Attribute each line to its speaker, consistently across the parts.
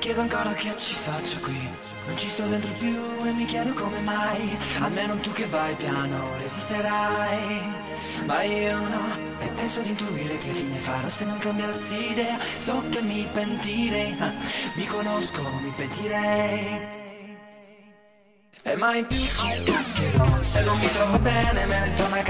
Speaker 1: chiedo ancora che ci faccio qui. Non ci sto dentro più e mi chiedo come mai. Almeno tu che vai piano resisterai. Ma io no E penso di intuire che fine farò se non cambiassi idea. So che mi pentirei Mi conosco, mi pentirei. E mai più cascherò Se non mi trovo bene me ne torno a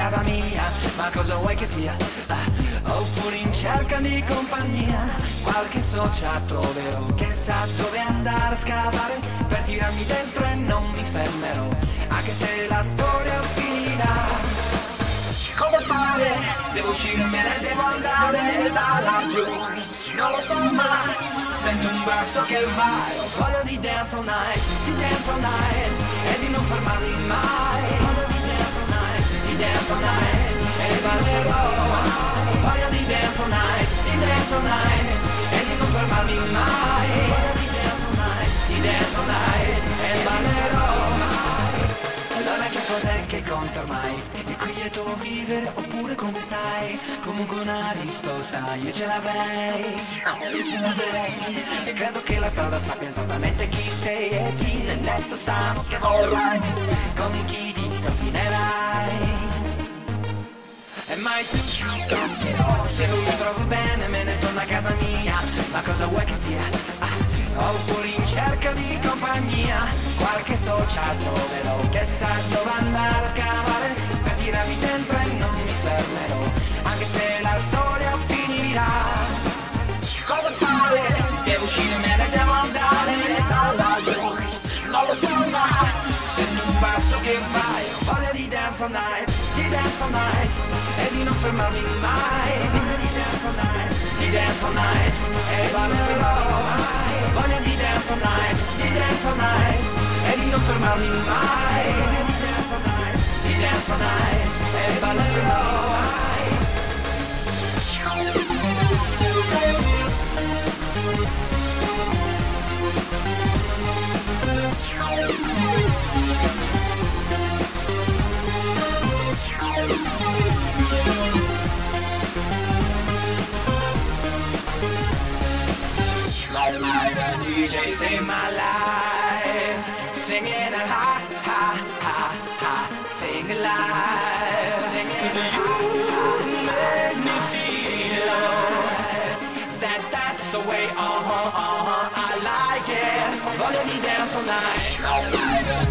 Speaker 1: Ma cosa vuoi che sia? Ah, oppure in cerca di compagnia. Qualche socia troverò Che sa dove andare a scavare. Per tirarmi dentro e non mi fermerò Anche se la storia finirà Cosa fare? Devo uscire, me ne devo andare da laggiù. Non lo so mai Sento un basso che va. Ho voglia di dance all night, di dance all night E di non fermarmi mai. Ho voglia di dance all night, di dance all night E ballerò Ho voglia di dance all night, di dance all night E di non fermarmi mai Ho voglia di dance all night, di dance all night E ballerò allora che cos'è che conta ormai? Il quieto vivere oppure come stai? Comunque una risposta io ce l'avrei Io ce l'avrei E credo che la strada sappia esattamente chi sei E chi nel letto stanotte vorrai Come chi di sto finirai e mai più cascherò Se non mi trovo bene me ne torno a casa mia. Ma cosa vuoi che sia? Ah, oppure in cerca di compagnia. Qualche socia troverò che sa dove andare a scavare. Per tirarmi dentro e non mi fermerò anche se la storia finirà. Cosa fare? devo uscire me ne devo andare da laggiù non lo so mai sento un passo che ho voglia di dance all night dance all night e di non fermarmi mai di dance all night di dance all night e ballerò mai Voglia di dance all night, di dance all night E di non fermarmi mai di dance all night, di dance all night E ballerò night a DJ saved my life. Singing a ha ha ha ha. Staying alive Cause you make me feel. That that's the way, uh-huh, uh-huh. I like it. Di dance all night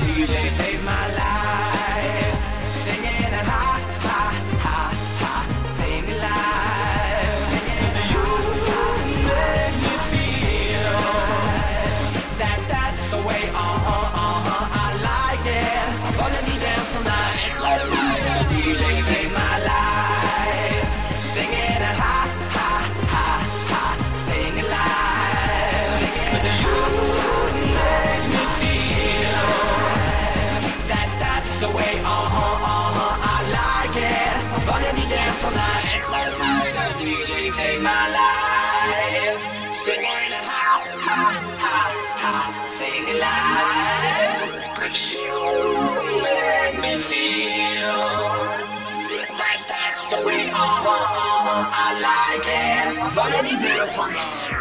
Speaker 1: DJ saved my life. Singing a ha the way, uh-huh, uh-huh, I like it. Voglia di dance all night. Last night a DJ saved my life. Singing ha, ha, ha, ha, staying alive. Cause you make me feel that that's the way, uh-huh, uh-huh, I like it. Voglia di dance all night.